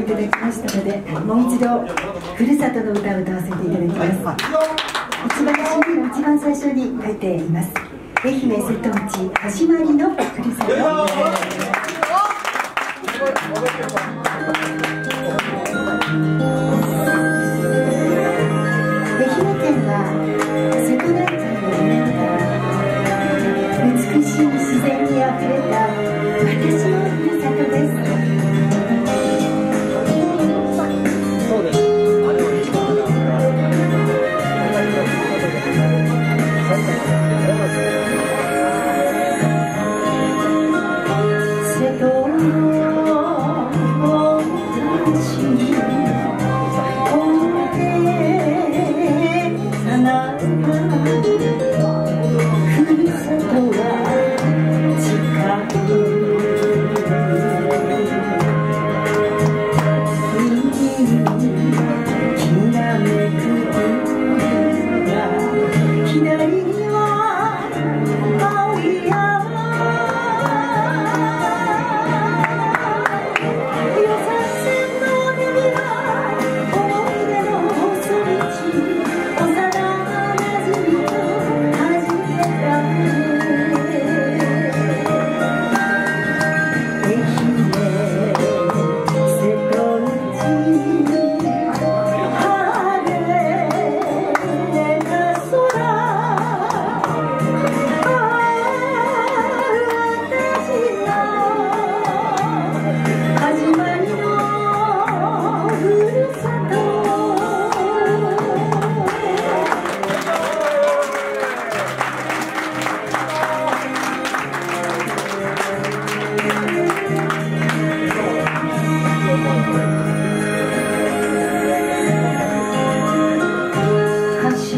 いただきましたのでもう一度ふるさとの歌を歌わせていただきます。一番 CD の一番最初に書いています。愛媛瀬戸内始まりのふるさと愛媛県は瀬戸内海の南側美しい自然にあふれた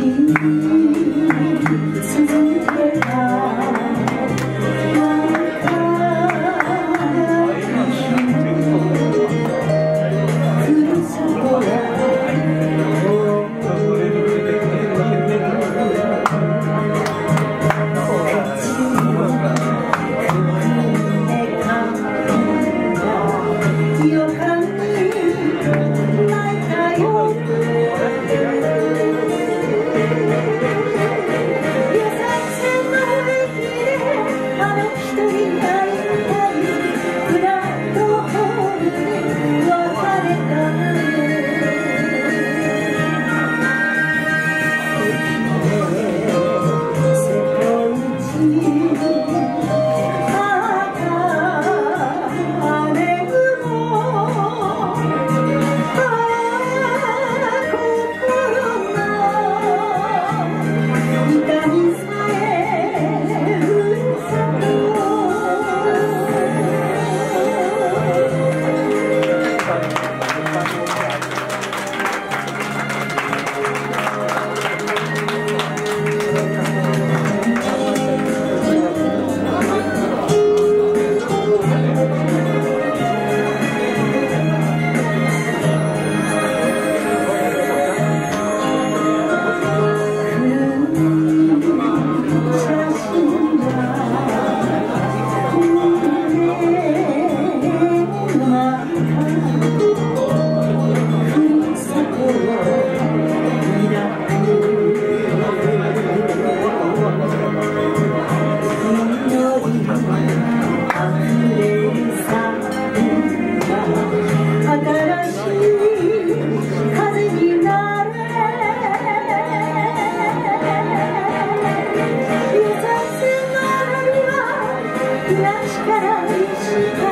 你。Yaşkaran içinde